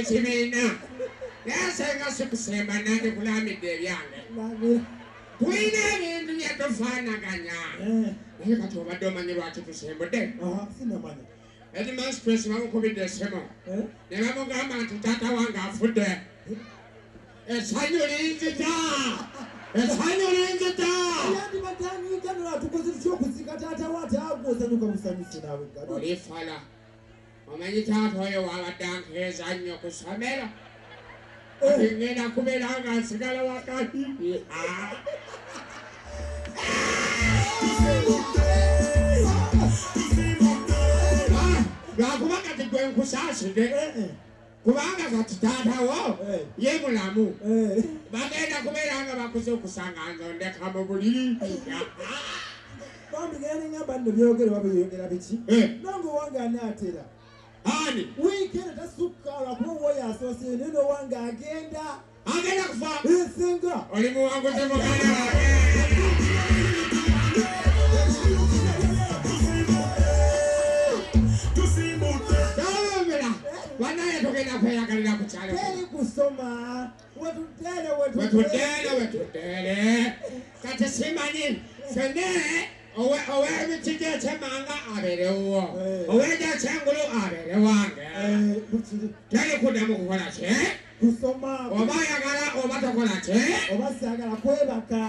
mu kibiina nasenga sikusemba nandi kulamidde ebyange tulina ebintu byetufaanaganya Eh, naye kati obadde omanyi lwaki tusembudde edimastres bamukubidde esimu Eh, ne bamugamba nti taata wange afudde. Linzita esanyu linzita yandi batandika nolwatukoze tutya okuzika taata wa taagwozanyuka busanyusi nawe gano. Omanyi taata oyo wabadde ankeeza nnyo ku somero Eh, ngenda kubeera nga nsigala wakati lwakuba kati gwe nkusaaside eh, kubanga kati taatawo ye mulamu bagenda kubeera nga bakuze okusanga nzondeka mu buliri bambi gera neŋŋamba nno byogere oba byogera biki nange owange anaatera ani? Wiikendi owoyo asoose naye nowange agenda. Agenda kufa? Ensenga oli muwanguzi muganda wange banaye tugenda kweyagalira ku kyalo teri kusoma. Wetutere wetuteere wetuteere kati simanyi fene owe- ow'emiti gyekyemanga abeerewo Eh. ow'egyekyengulu abeere wange bukiri teri kuddamu kukola ki kusoma oba oyagala oba tokola ki oba siagala kwebaka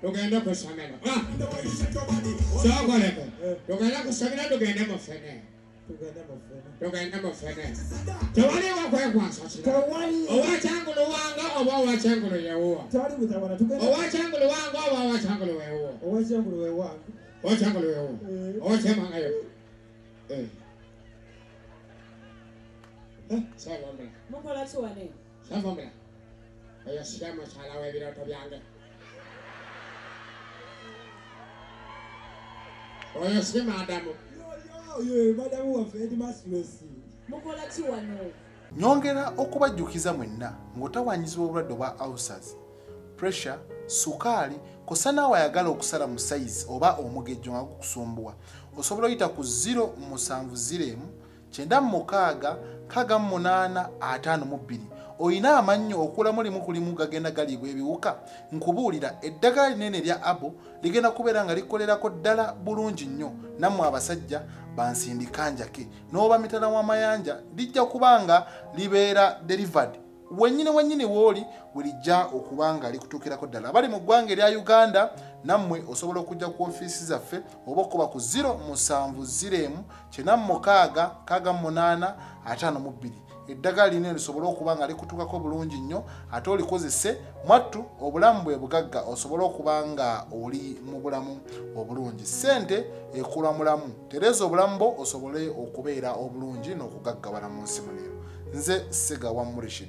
tugende ku ssomero Ah, sookoleko Eh. tugende ku ssomero tugende mu fene tugende mufene tugende mu fene tewaliwo kwekwansasira tewali owakyangulu wange oba owakyangulu yewuwa tewali butabana tugende owakyangulu wange oba owakyangulu wewuwa owakyengulu wewange owakyangulu wewuwa Eh. owakyemangayo savomula mukola ki wane savomula oyo sire mukyala w'ebirooto byange. Oyo si madamu. Oyo madamu waffe edimasiresi mukola ki wano nyongera okubajjukiza mwenna ng'otawanyizibwa obulwadde obwa ulcers pressure sukaali kosa naawe ayagala okusala mu sayizi oba omugejjo nga gukusumbuwa osobola oyita ku 07 96 68 52 olina amannyo okulamu limu ku limu gagenda galiibwa ebiwuka nkubuulira eddagala linene lya abo ligenda kubeera nga likolerako ddala bulungi nnyo. Nammwe abasajja bansindika njake n'oba mitala w'amayanja lijja kuba nga libeera delivered wennyini wennyini wooli werijja okuba nga likutuukirako ddala. Abali mu ggwanga erya uganda nammwe osobola okujja ku ofiisi zaffe oba okuba ku 07 46 58 eddagala lino lisobole okuba nga likutuukako bulungi nnyo ate olikozese mwattu obulamu bwe bugagga osobole okuba nga oli mu bulamu obulungi. Ssente ekula mulamu. Tereeza obulamu bwo osobole okubeera obulungi n'okugaggawala mu nsi muneyo nze sega wa murishid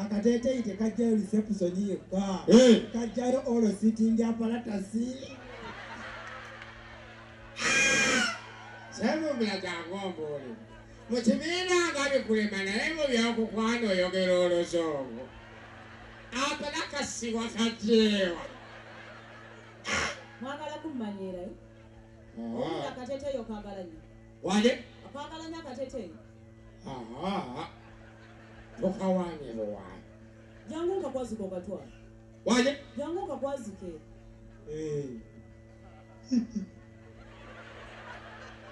akateeteyi tekajjayo receptioni yekka. Eh. kajjayo olo sitting aparatasi samumbula gyangombuuli mu kibiina nga bikulema naye mu byokukwana oyogera oluzungu apalakasiwa kajeewa mwagala kummanyirayo owulira akateeteeyo okagala nnyo wale okwagala nnyo akateeteeyo Tukawanye bwayi. jangu nkakwazika okatwala Wale jangu nkakwazike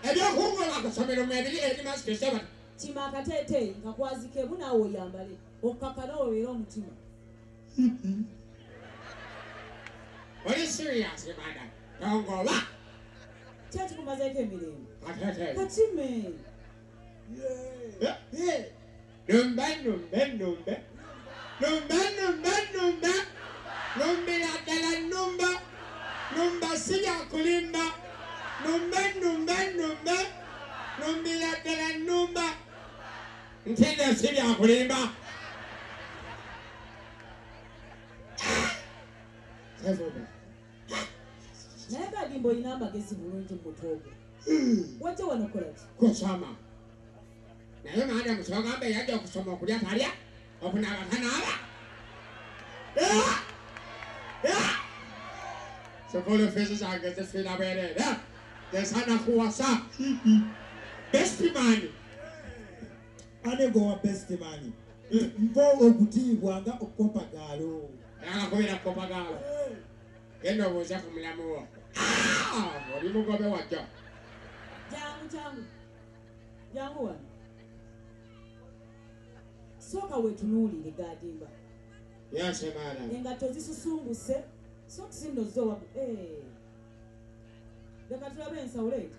ebyokungola kusomero mwebiri erimasike saba. kima akateeteeyi nkakwazikebu naawe oyambale okkakale obeere omutima Oli serious madam. Tongola. kyekikumazeeko emirembe Katete. kakime Numbe numbe numbe. Numbe numbe numbe. Numbira ddala numba. Numba sija kulimba. Numbe numbe numbe. Numbira ddala numba. Ntinde sija kulimba. evuga naye gadimba olina amagezi bulungi mumutwe ogwo wajja wano kola ki kusoma naye maadamu kyogamba yajja okusoma okulya talya okunaaba tanaaba sukulu fiisi zange zifiira bwereere gesana kuwasa bestimani anego wa best man. Mpo okutiibwa nga okopagaalo yanga kubira kopagaalo genda obuuze ku mulamu wo. Oli mugobe wajjo jangu jangu. Jangu wano sooka wetunuulire gadimba. Yase maadamu engatto zisusumbuse sokisi nno zowa leka tulabe ensawo leeta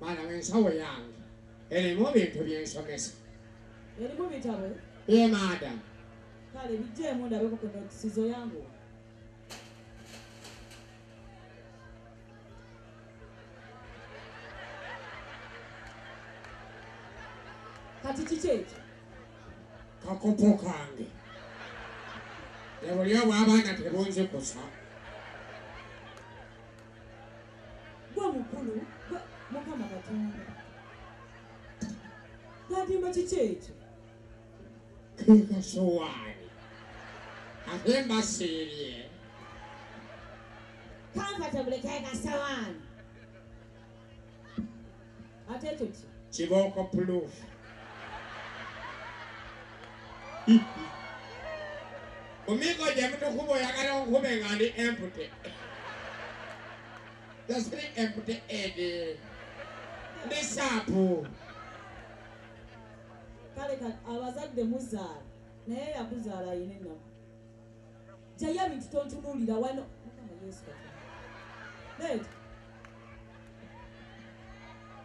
maadamu ensawo yange erimu bintu byensomesa. Erimu bitabo? Ye maadamu kale bijjeemu ndabeko ku notisizo yangu. Kati kiki ekyo kakopo kange ebuli obwabaana tebunzikusa gwe mukulu gwe mukama katonda. Gadimba kiki ekyo kekasowaani ate mbasiirye comfortable kekasawaani ate ekyo ki kibooko proof kumigo gye mutukuba oyagala onkube nga ndi empty tasiri empty edi ndi saapu. Kale ka- abazadde muzaala naye yakuzaala ayina ennaku. Jayo ebintu tontunuulira wano. Mukama Yesu leeta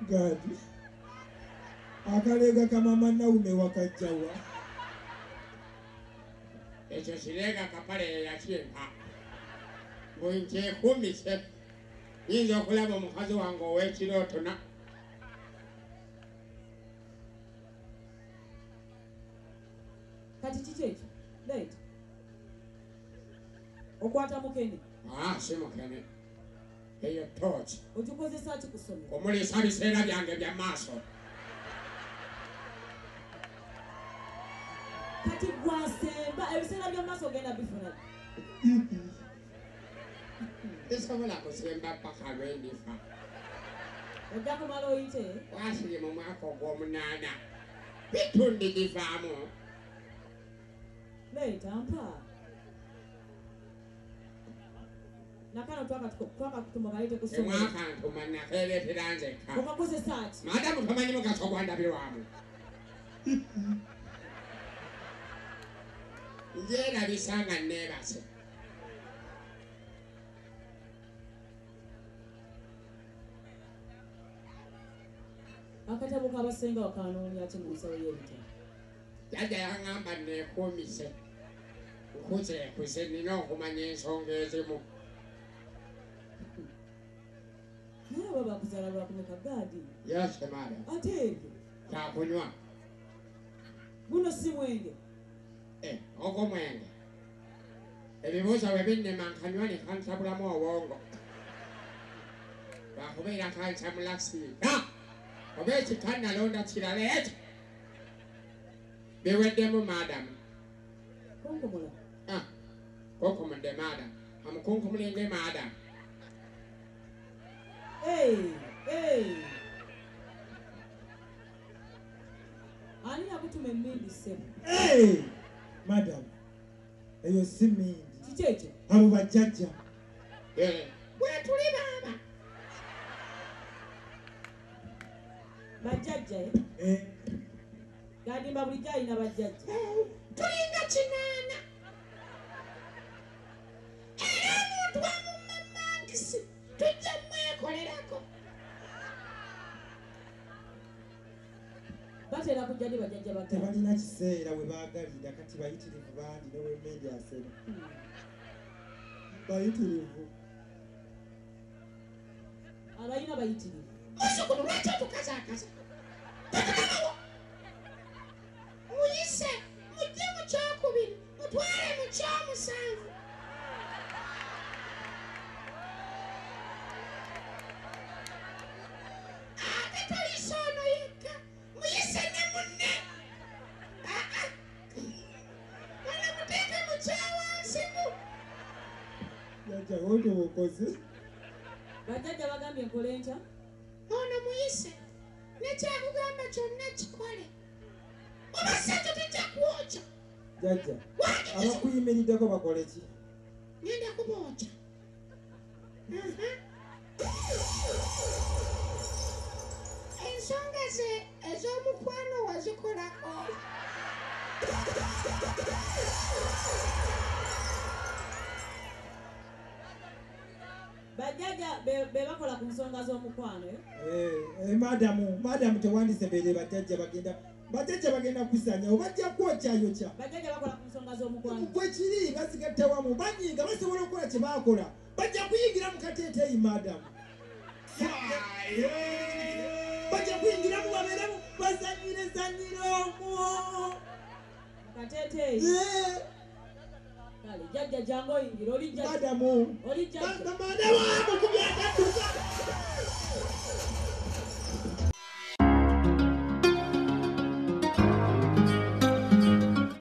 gadi akaleega kamama nawume wakajjawa ekyo kireega kapale yeyakimpa bwenkyekumise yinza okulaba omukazi wange ow'ekirootona kati kiki ekyo? Leeta okwata mukene? Aa si mukene. Eyo tooki. Ogikozesa ki ku ssomero? Omulisa biseera byange bya maaso. Kati gwasemba by'omaaso ogenda bifuna tesobola kusemba paka lwendifa ojja kumala oyite waasiri mu mwaka ogw'omunaana bitundi givaamu leeta mpa nakano twakakutuma kalete ku ssomero temwaka ntuma nakeeretera nzekka okakozesa ki maadamu tomanyi mugaso gwandabirwamu njerabisa nga neebase akatabo kabasenga wakanoonya ki mu nsawo y'ebitabo jajja yaŋŋamba neekuumise nkuzeekuze nina okumanya ensonga ezimu naye aba bakuzaala lwakumeka gaadi yose maadamu ate ebyo kyakunywa guno si mwenge Eh, ogw'omwenge ebibuuzo bwe binnema nkanywa ne kansabulamu obwongo. Lwakubeera kansamula siira oba ekika nalonda kirala ekyo biweddemu maadamu konkomola Ah, maadamu amukunkumulinde maadamu ani yakutuma emmindi ssebo Hey, madam eyo si mingi. Kiki ekyo? Abo bajjajja. Eh, bwetuli baaba. Bajjajja e Eh, gadimba bulijjo alina bajjajja. Tulinga kinaana batera kujja ne bajjajja bagala tebalina kiseera we baagalira kati bayitirivu bandi newemendi asena. Bayitirivu. Abalina bayitirivu. Muzzukulu lwaki otukazaakaza obukozi bajjajja bagambye nkole ntya ono muyise nekyakugamba kyonna kikole obasajja tejja kwokya? Jajja abakuyimiriddeko bakole ki? Ngenda kubookya ensonga ze ez'omukwano wazikolako bajjajja be bakola ku nsonga z'omukwano eh? Eh, eh, madamu madamu tewandise beere bajjajja bagenda bajjajja bagenda kusanyawo bajja kwokyayokya bajjajja bakola ku nsonga z'omukwano. Bwekiri basigatta wamu banyiga basobola okukola kye baakola bajja kuyingira mu kateeteeyi madamu. Bajja kuyingiramu babeeremu bazanyire zanyire omwo kateeteeyi. Eh, kale jjajja jange oyingira olijjadamu olijjadamu